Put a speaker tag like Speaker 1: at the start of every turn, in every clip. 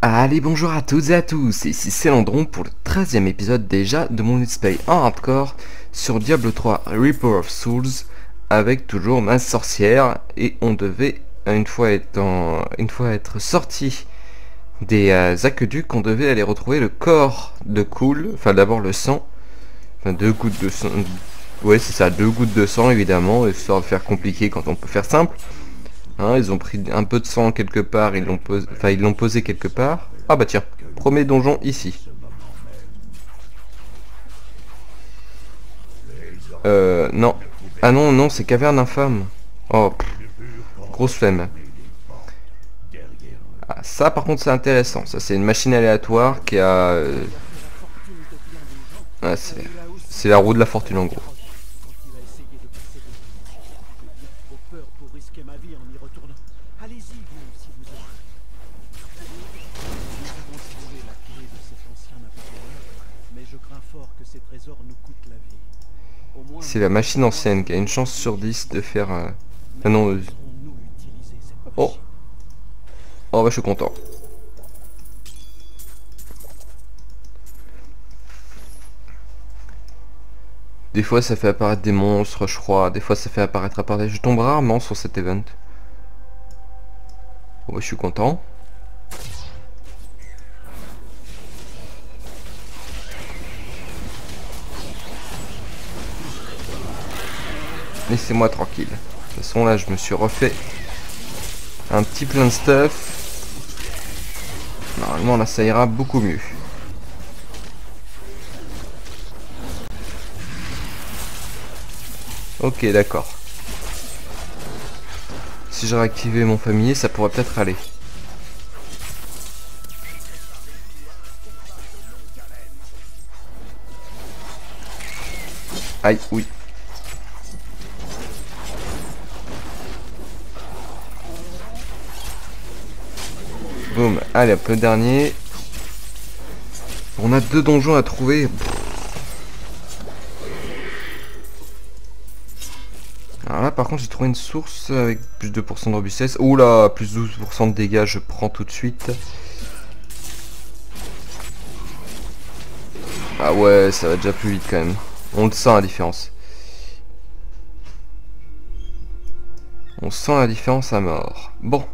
Speaker 1: Allez bonjour à toutes et à tous, ici c'est Landron pour le 13 e épisode déjà de mon let's play en hardcore sur Diablo 3 Reaper of Souls avec toujours ma sorcière et on devait une fois être, une fois être sorti des euh, aqueducs on devait aller retrouver le corps de Cool, enfin d'abord le sang, enfin deux gouttes de sang, ouais c'est ça, deux gouttes de sang évidemment, histoire de faire compliqué quand on peut faire simple. Hein, ils ont pris un peu de sang quelque part, ils l'ont posé, quelque part. Ah bah tiens, premier donjon ici. Euh, non. Ah non, non, c'est caverne infâme. Oh, grosse flemme. Ah, ça par contre c'est intéressant. Ça c'est une machine aléatoire qui a... Euh, ah, c'est la roue de la fortune en gros. C'est la machine ancienne qui a une chance sur 10 de faire... un... Ah non... Euh, oh Oh bah je suis content. Des fois ça fait apparaître des monstres, je crois. Des fois ça fait apparaître apparaître. Je tombe rarement sur cet event. Oh bah je suis content. Laissez-moi tranquille. De toute façon, là, je me suis refait un petit plein de stuff. Normalement, là, ça ira beaucoup mieux. Ok, d'accord. Si j'ai réactivé mon familier, ça pourrait peut-être aller. Aïe, oui. Allez, hop, le dernier. On a deux donjons à trouver. Alors là, par contre, j'ai trouvé une source avec plus de pourcent de robustesse. Oula, plus 12% de dégâts, je prends tout de suite. Ah ouais, ça va déjà plus vite quand même. On le sent la différence. On sent la différence à mort. Bon.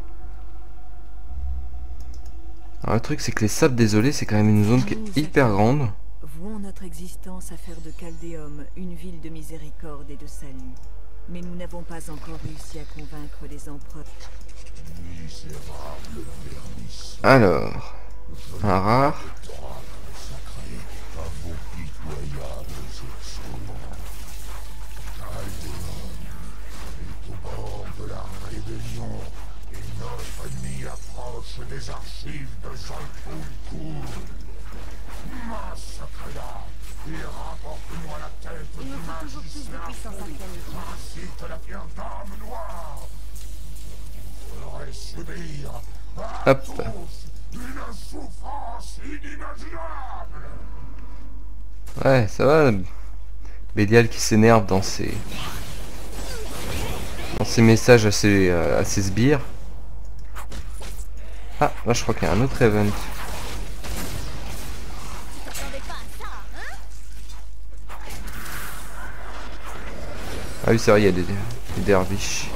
Speaker 1: Alors, le truc c'est que les sables désolés c'est quand même une zone qui est hyper grande.
Speaker 2: Vouons notre existence à faire de Chaldéum une ville de miséricorde et de salut. Mais nous n'avons pas encore réussi à convaincre les empereurs.
Speaker 1: Alors, un rare. Ouais, ça va. Bélial qui s'énerve dans ses... Dans ses messages à ses, euh, à ses sbires. Ah, là je crois qu'il y a un autre event. Ah oui c'est vrai, il y a des, des derviches.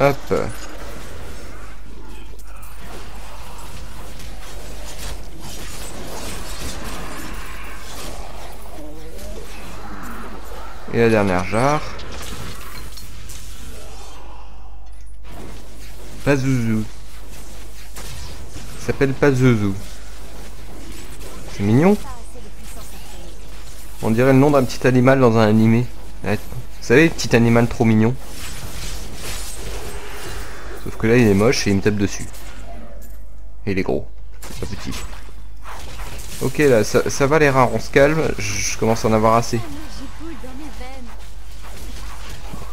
Speaker 1: Hop. Et la dernière jarre. Pazuzu. s'appelle Pazuzu. C'est mignon. On dirait le nom d'un petit animal dans un animé. Vous savez, petit animal trop mignon. Sauf que là, il est moche et il me tape dessus. Et il est gros. Pas petit. Ok, là, ça va les rares, on se calme. Je commence à en avoir assez.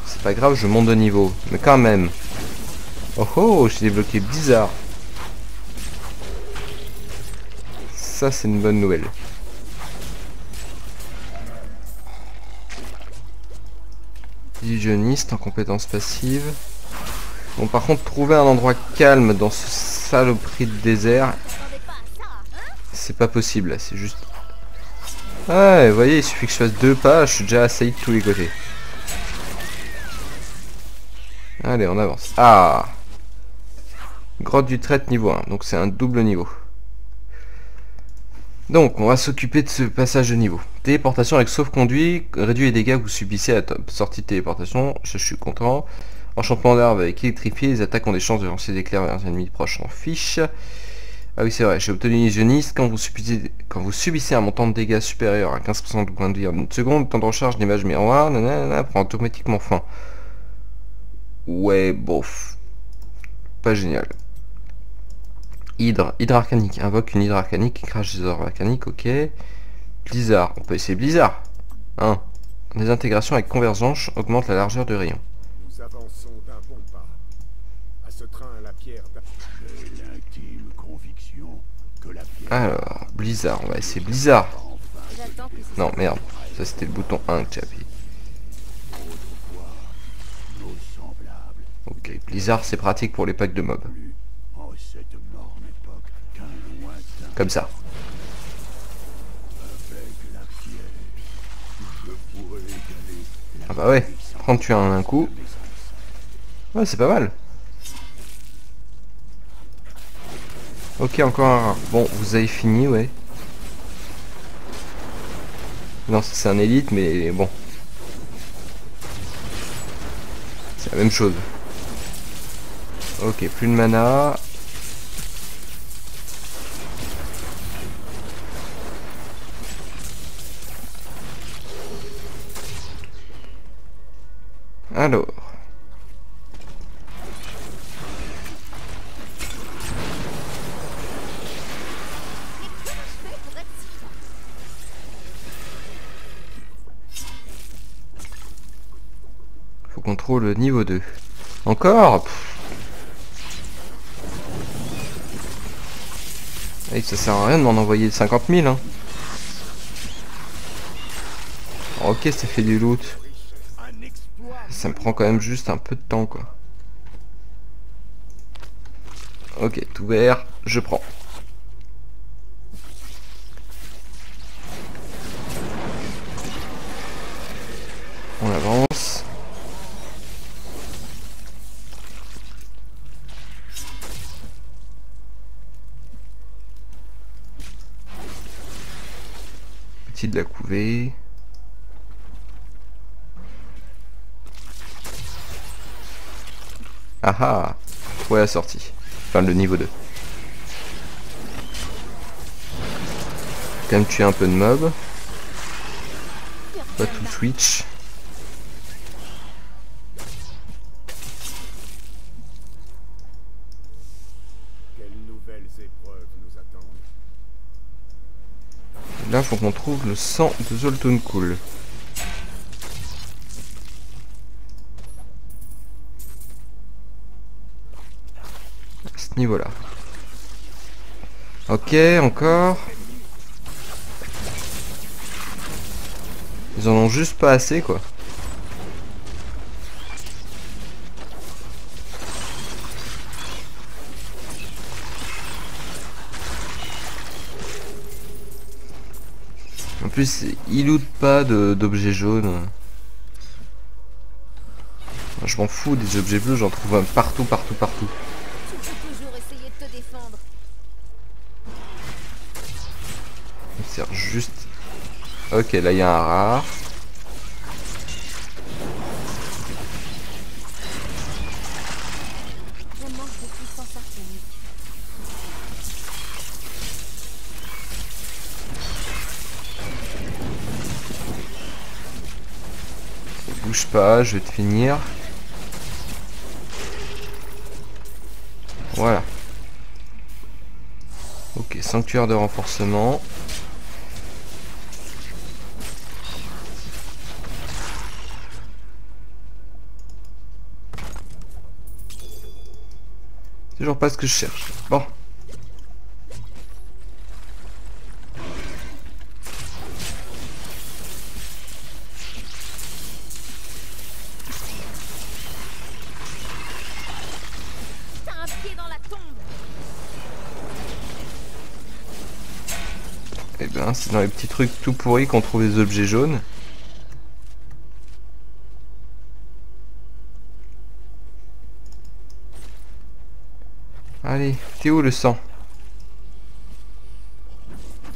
Speaker 1: C'est pas grave, je monte de niveau. Mais quand même. Oh oh, j'ai débloqué bizarre. Ça, c'est une bonne nouvelle. Illusionniste en compétence passive. Bon, par contre, trouver un endroit calme dans ce saloperie de désert, c'est pas possible. C'est juste... Ouais, vous voyez, il suffit que je fasse deux pas, je suis déjà assailli de tous les côtés. Allez, on avance. Ah Grotte du traite niveau 1, donc c'est un double niveau. Donc, on va s'occuper de ce passage de niveau. Téléportation avec sauf-conduit, réduit les dégâts que vous subissez à la sortie de téléportation, je suis content. Enchantement d'arbre avec électrifié, les attaques ont des chances de lancer des éclairs vers un ennemi proche en fiche. Ah oui c'est vrai, j'ai obtenu illusionniste. Quand vous, subissez, quand vous subissez un montant de dégâts supérieur à 15% de points de vie en une seconde, le temps de recharge d'image miroir nanana, prend automatiquement fin. Ouais, bof. Pas génial. Hydre, hydre arcanique. Invoque une hydre arcanique qui crache des orbes arcaniques, ok. Blizzard, on peut essayer Blizzard. Hein. Désintégration avec convergence augmente la largeur du rayon
Speaker 3: d'un bon pas. À ce train, la pierre d'a-
Speaker 4: J'ai l'intime conviction que la pierre
Speaker 1: Alors, Blizzard, on va essayer Blizzard. Non, merde. Ça, c'était le bouton 1 que
Speaker 4: semblables
Speaker 1: Ok, Blizzard, c'est pratique pour les packs de mobs. Comme ça. Ah bah ouais, prendre tu un, un coup. Ouais, c'est pas mal. Ok, encore un rare. Bon, vous avez fini, ouais. Non, c'est un élite, mais bon. C'est la même chose. Ok, plus de mana. Alors. Pff. Hey, ça sert à rien de m'en envoyer 50 000 hein. Ok ça fait du loot. Ça me prend quand même juste un peu de temps quoi. Ok, tout vert, je prends. De la couvée. Ah ah Ouais la sortie. Enfin le niveau 2. Quand même tuer un peu de mobs. Pas tout switch. Faut qu'on trouve le sang de Zoltun Cool. À ce niveau là. Ok, encore. Ils en ont juste pas assez quoi. Ils lootent pas d'objets jaunes. Je m'en fous des objets bleus, j'en trouve un partout, partout, partout. Ça sert juste... Ok, là il y a un rare. Pas, je vais te finir. Voilà. Ok, sanctuaire de renforcement. Toujours pas ce que je cherche. Bon. Hein, c'est dans les petits trucs tout pourris qu'on trouve les objets jaunes. Allez, t'es où le sang?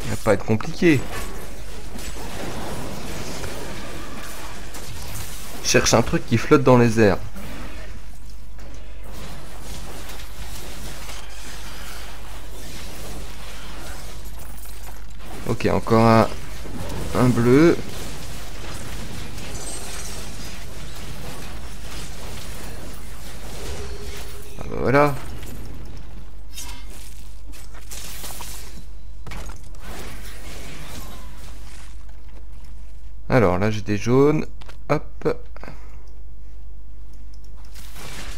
Speaker 1: Il va pas être compliqué. Cherche un truc qui flotte dans les airs. Encore un, bleu. Ah bah voilà. Alors là j'ai des jaunes. Hop.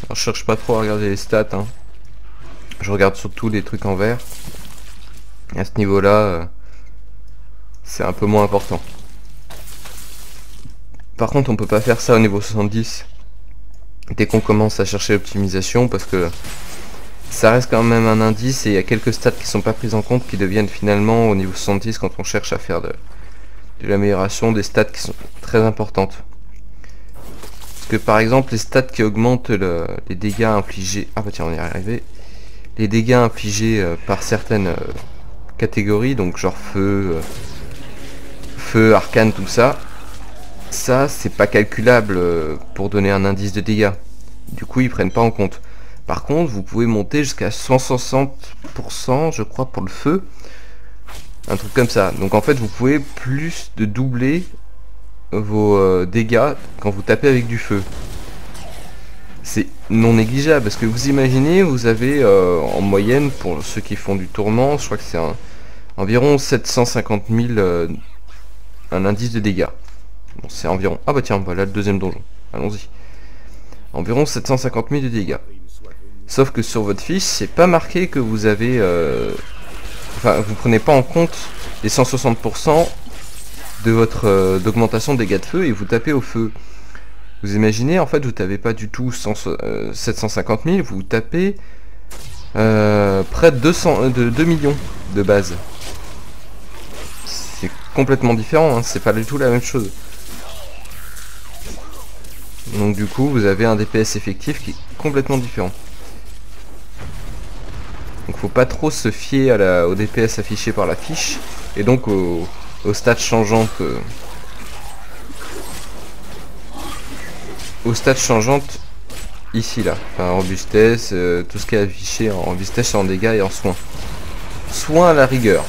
Speaker 1: Alors, je cherche pas trop à regarder les stats. hein. Je regarde surtout les trucs en vert. À ce niveau-là, euh, c'est un peu moins important. Par contre, on peut pas faire ça au niveau 70 dès qu'on commence à chercher l'optimisation parce que ça reste quand même un indice et il y a quelques stats qui sont pas prises en compte qui deviennent finalement au niveau 70 quand on cherche à faire de, l'amélioration des stats qui sont très importantes. Parce que par exemple les stats qui augmentent le- les dégâts infligés... Ah bah tiens on y est arrivé. Les dégâts infligés euh, par certaines euh, catégories, donc genre feu, euh, feu, arcane, tout ça. Ça c'est pas calculable euh, pour donner un indice de dégâts. Du coup ils prennent pas en compte. Par contre vous pouvez monter jusqu'à 160% je crois pour le feu. Un truc comme ça. Donc en fait vous pouvez plus de doubler vos euh, dégâts quand vous tapez avec du feu. C'est non négligeable parce que vous imaginez, vous avez euh, en moyenne pour ceux qui font du tourment, je crois que c'est environ 750 000 euh, un indice de dégâts. Bon, c'est environ. Ah bah tiens, voilà le deuxième donjon. Allons-y. Environ 750 000 de dégâts. Sauf que sur votre fiche, c'est pas marqué que vous avez. euh, Enfin, vous prenez pas en compte les 160% de votre euh, d'augmentation de dégâts de feu et vous tapez au feu. Vous imaginez, en fait, vous tapez pas du tout 100, euh, 750 000, vous tapez euh, près de, 200, euh, de 2 millions de base. Complètement différent, hein, c'est pas du tout la même chose. Donc du coup, vous avez un DPS effectif qui est complètement différent. Donc faut pas trop se fier au DPS affiché par la fiche et donc aux, aux stats changeantes. euh, aux stats changeantes ici là. Enfin robustesse, euh, tout ce qui est affiché en robustesse, en dégâts et en soins. Soins à la rigueur.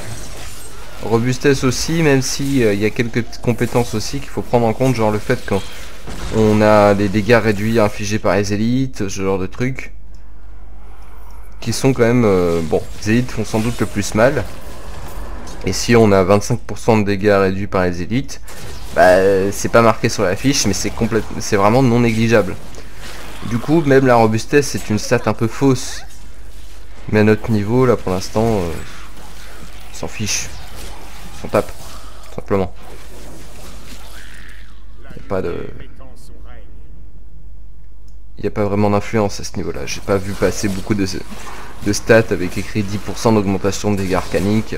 Speaker 1: Robustesse aussi, même si euh, il y a quelques compétences aussi qu'il faut prendre en compte, genre le fait quand on a des dégâts réduits infligés par les élites, ce genre de trucs qui sont quand même... euh, bon, les élites font sans doute le plus mal. Et si on a 25% de dégâts réduits par les élites, bah, c'est pas marqué sur la fiche, mais c'est c'est vraiment non négligeable. Du coup, même la robustesse, c'est une stat un peu fausse. Mais à notre niveau, là, pour l'instant, euh, s'en fiche. On tape, simplement. Y a pas de... Il n'y a pas vraiment d'influence à ce niveau-là. J'ai pas vu passer beaucoup de, de stats avec écrit 10% d'augmentation de dégâts arcaniques.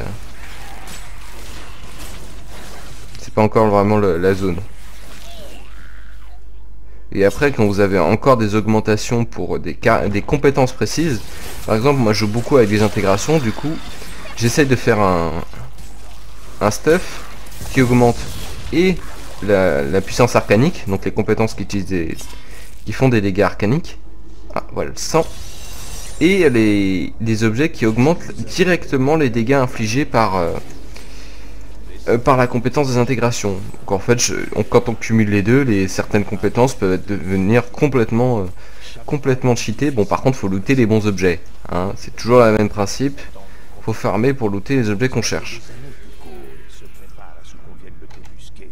Speaker 1: C'est pas encore vraiment la zone. Et après, quand vous avez encore des augmentations pour des, des compétences précises, par exemple, moi je joue beaucoup avec des intégrations, du coup, j'essaie de faire un, un stuff qui augmente et la, puissance arcanique, donc les compétences qui utilisent qui font des dégâts arcaniques. Ah, voilà, le sang. Et les, objets qui augmentent directement les dégâts infligés par, euh, euh, par la compétence des intégrations. Donc en fait, quand on cumule les deux, certaines compétences peuvent devenir complètement, euh, complètement cheatées. Bon, par contre, faut looter les bons objets. hein. C'est toujours le même principe. Faut farmer pour looter les objets qu'on cherche.
Speaker 4: se prépare à ce qu'on vienne le débusquer.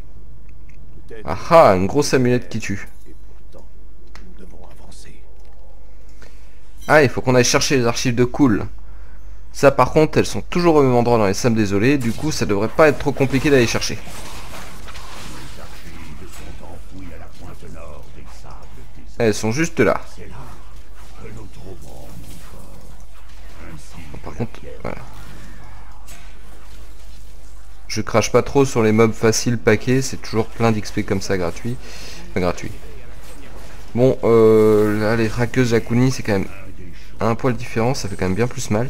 Speaker 4: Peut-être
Speaker 1: Ah ah, une grosse amulette qui tue. Ah, il faut qu'on aille chercher les archives de Cool. Ça par contre, elles sont toujours au même endroit dans les sables désolés, du coup ça devrait pas être trop compliqué d'aller chercher. Elles sont juste là. Par contre, voilà. Je crache pas trop sur les mobs faciles paquets, c'est toujours plein d'XP comme ça gratuit. Gratuit. Bon, euh, là les raqueuses Jakuni c'est quand même un poil différent, ça fait quand même bien plus mal.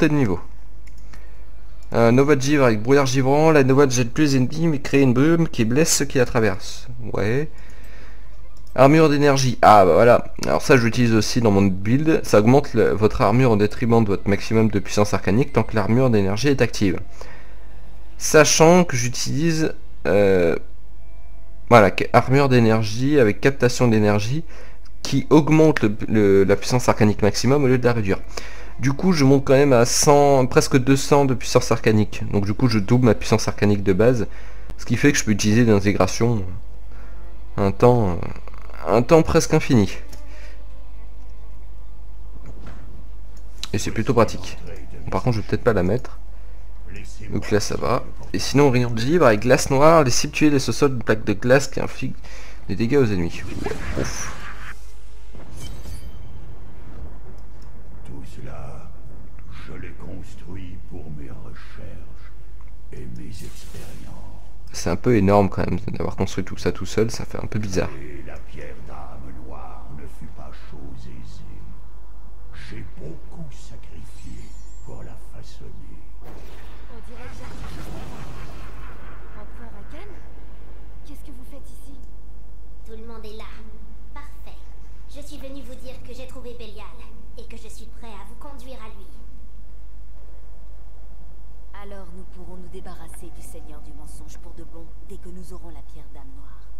Speaker 4: De
Speaker 1: niveau. Euh, Nova givre avec brouillard givrant, la Nova jette plus ennemis mais crée une brume qui blesse ceux qui la traversent. Ouais. Armure d'énergie. Ah bah voilà. Alors ça je l'utilise aussi dans mon build. Ça augmente votre armure au détriment de votre maximum de puissance arcanique tant que l'armure d'énergie est active. Sachant que j'utilise... euh, voilà, armure d'énergie avec captation d'énergie qui augmente la puissance arcanique maximum au lieu de la réduire. Du coup, je monte quand même à 100, presque 200 de puissance arcanique. Donc du coup, je double ma puissance arcanique de base. Ce qui fait que je peux utiliser l'intégration un temps, euh, un temps presque infini. Et c'est plutôt pratique. Par contre, je vais peut-être pas la mettre. Donc là, ça va. Et sinon, rayon de givre avec glace noire, les cibles tuées les sous-sols de plaques de glace qui infligent des dégâts aux ennemis. Ouf. C'est un peu énorme quand même d'avoir construit tout ça tout seul, ça fait un peu bizarre.
Speaker 4: Et la pierre d'âme noire ne fut pas chose aisée. J'ai beaucoup sacrifié pour la façonner.
Speaker 5: On dirait que avant. Empereur Akan Qu'est-ce que vous faites ici?
Speaker 6: Tout le monde est là. Parfait. Je suis venu vous dire que j'ai trouvé Bélial et que je suis prêt à vous conduire à lui.
Speaker 2: Alors nous pourrons nous débarrasser du Seigneur du mensonge pour de bon dès que nous aurons la pierre d'âme noire.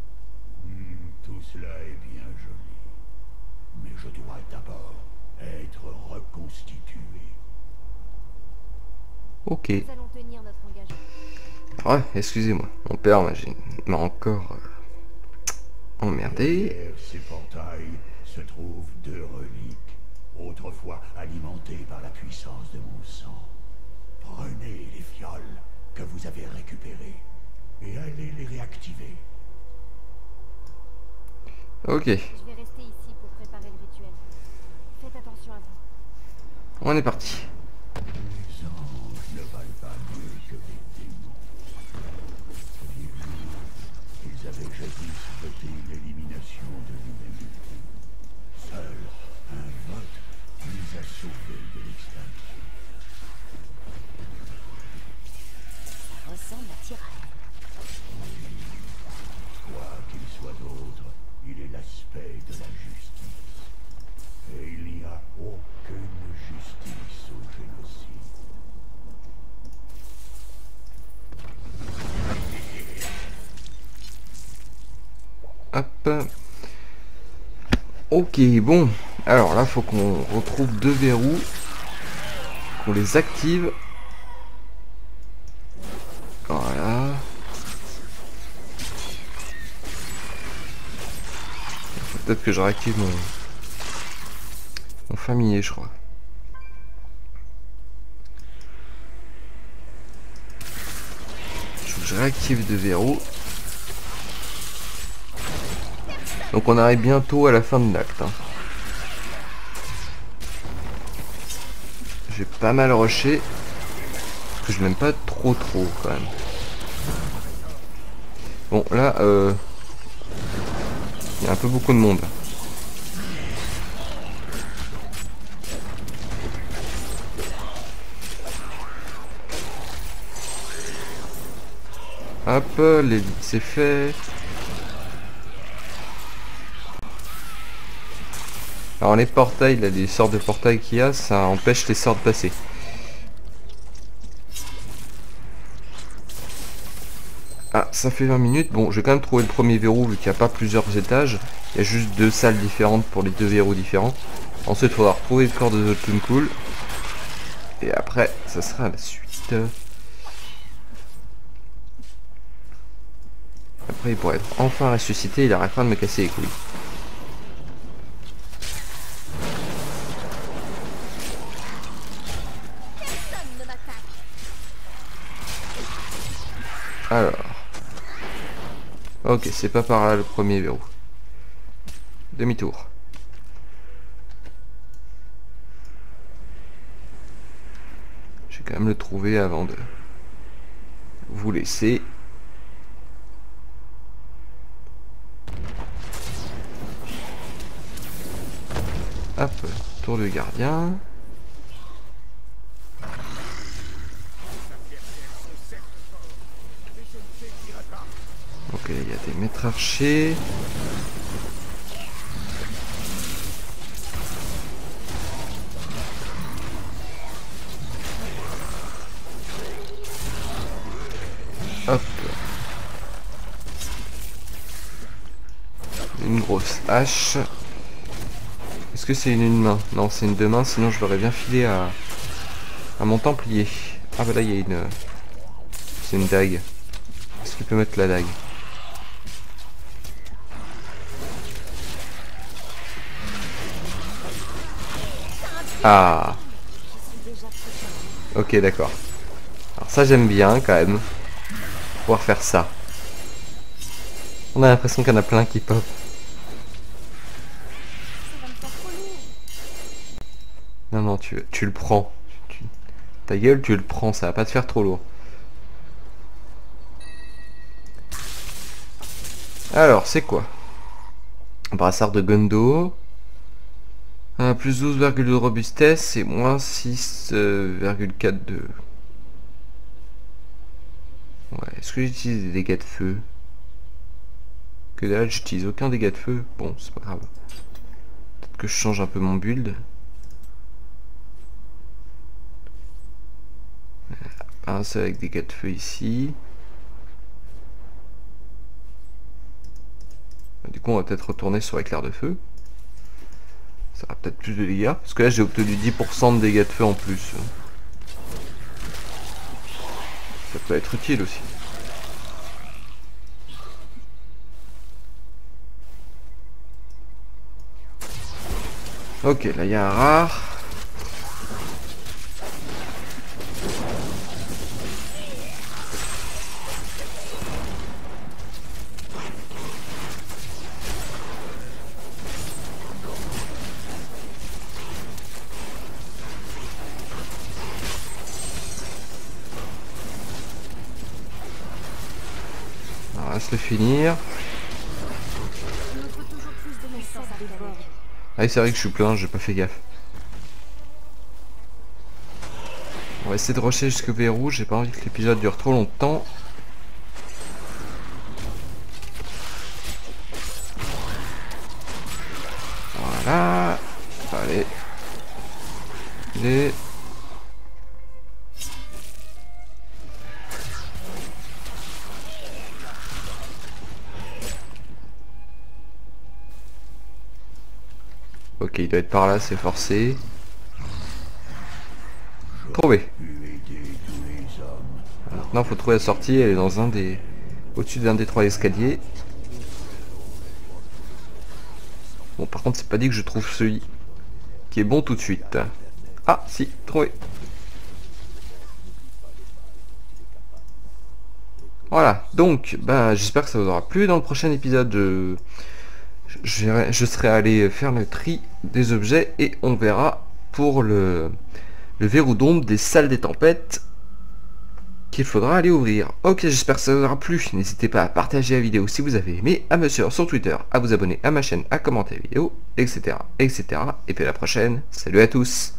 Speaker 4: Hmm, tout cela est bien joli. Mais je dois d'abord être reconstitué.
Speaker 1: Ok.
Speaker 5: Nous allons tenir notre engagement.
Speaker 1: Ouais, excusez-moi. Mon père m'a encore euh, emmerdé.
Speaker 4: Derrière ces portails se trouvent deux reliques, autrefois alimentées par la puissance de mon sang. Prenez les fioles que vous avez récupérées et allez les réactiver.
Speaker 1: Ok,
Speaker 5: Je vais rester ici pour préparer le rituel. Faites attention à vous.
Speaker 1: on est parti.
Speaker 4: Les
Speaker 1: Ok, bon. Alors là, faut qu'on retrouve deux verrous. Qu'on les active. Voilà. Peut-être que je réactive mon... Mon familier, je crois. Je réactive deux verrous. Donc on arrive bientôt à la fin de l'acte. hein. J'ai pas mal rushé. Parce que je l'aime pas trop trop quand même. Bon là, euh... Il y a un peu beaucoup de monde. Hop, l'élite c'est fait. Alors les portails, les sortes de portails qu'il y a, ça empêche les sorts de passer. Ah, ça fait 20 minutes. Bon, j'ai quand même trouvé le premier verrou vu qu'il n'y a pas plusieurs étages. Il y a juste deux salles différentes pour les deux verrous différents. Ensuite, il faudra retrouver le corps de The Cool. Et après, ça sera la suite. Après, il pourrait être enfin ressuscité, il arrêtera de me casser les couilles. Alors. Ok, c'est pas par là le premier verrou. Demi-tour. Je vais quand même le trouver avant de vous laisser. Hop, tour du gardien. Y a des maîtres archers. Hop. Une grosse hache. Est-ce que c'est une, une main? Non, c'est une deux mains, sinon je l'aurais bien filé à, à mon templier. Ah bah là, il y a une... C'est une dague. Est-ce qu'il peut mettre la dague? Ah Ok, d'accord. Alors ça, j'aime bien, quand même. Pouvoir faire ça. On a l'impression qu'il y en a plein qui pop. Non, non, tu, tu le prends. Ta gueule, tu le prends, ça va pas te faire trop lourd. Alors, c'est quoi? Brassard de Gondo. 1 plus 12,2 de robustesse et moins 6,4 de... Ouais, est-ce que j'utilise des dégâts de feu? Que dalle, j'utilise aucun dégât de feu. Bon, c'est pas grave. Peut-être que je change un peu mon build. Ah, un seul avec dégâts de feu ici. Du coup, on va peut-être retourner sur éclair de feu. Ça aura peut-être plus de dégâts. Parce que là, j'ai obtenu 10% de dégâts de feu en plus. Ça peut être utile aussi. Ok, là, il y a un rare. Se le finir. Ah c'est vrai que je suis plein, j'ai pas fait gaffe. On va essayer de rusher jusqu'au verrou, j'ai pas envie que l'épisode dure trop longtemps. Doit être par là, c'est forcé. Trouvé. Maintenant, faut trouver la sortie. Elle est dans un des... Au-dessus d'un des trois escaliers. Bon, par contre, c'est pas dit que je trouve celui qui est bon tout de suite. Ah, si, trouvé. Voilà, donc, bah, j'espère que ça vous aura plu. Dans le prochain épisode, je, je, je serai allé faire le tri des objets et on verra pour le, le verrou d'ombre des salles des tempêtes qu'il faudra aller ouvrir. Ok, j'espère que ça vous aura plu. N'hésitez pas à partager la vidéo si vous avez aimé, à me suivre sur Twitter, à vous abonner à ma chaîne, à commenter la vidéo, etc. etc. Et puis à la prochaine. Salut à tous